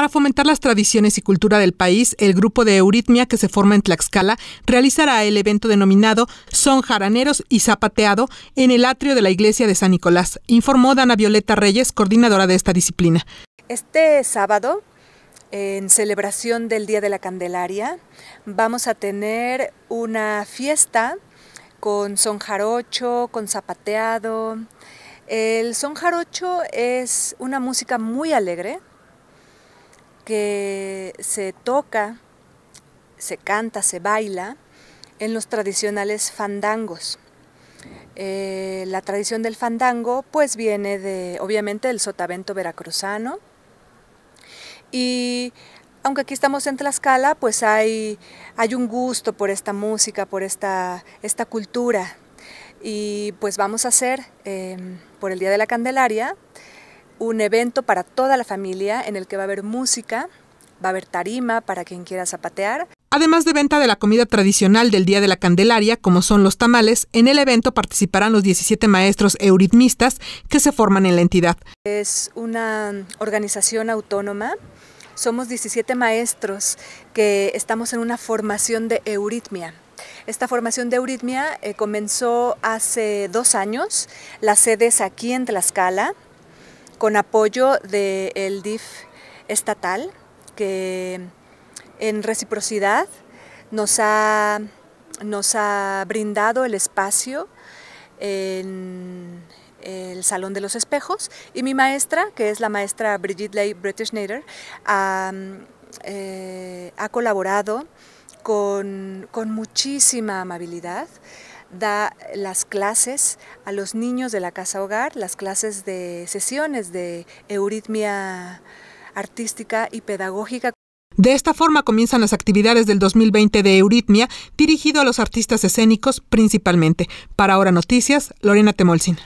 Para fomentar las tradiciones y cultura del país, el grupo de Euritmia que se forma en Tlaxcala realizará el evento denominado Son Jaraneros y Zapateado en el atrio de la iglesia de San Nicolás, informó Dana Violeta Reyes, coordinadora de esta disciplina. Este sábado, en celebración del Día de la Candelaria, vamos a tener una fiesta con son jarocho, con zapateado. El son jarocho es una música muy alegre, que se toca, se canta, se baila en los tradicionales fandangos. Eh, la tradición del fandango pues viene de obviamente del sotavento veracruzano y aunque aquí estamos en Tlaxcala pues hay, hay un gusto por esta música, por esta, esta cultura y pues vamos a hacer em, por el Día de la Candelaria un evento para toda la familia en el que va a haber música, va a haber tarima para quien quiera zapatear. Además de venta de la comida tradicional del Día de la Candelaria, como son los tamales, en el evento participarán los 17 maestros euritmistas que se forman en la entidad. Es una organización autónoma. Somos 17 maestros que estamos en una formación de euritmia. Esta formación de euritmia eh, comenzó hace dos años. La sede es aquí en Tlaxcala con apoyo del DIF estatal, que en reciprocidad nos ha, nos ha brindado el espacio en el Salón de los Espejos. Y mi maestra, que es la maestra Brigitte Ley British ha, eh, ha colaborado con, con muchísima amabilidad da las clases a los niños de la casa hogar, las clases de sesiones de euritmia artística y pedagógica. De esta forma comienzan las actividades del 2020 de Euritmia, dirigido a los artistas escénicos principalmente. Para Ahora Noticias, Lorena Temolsin.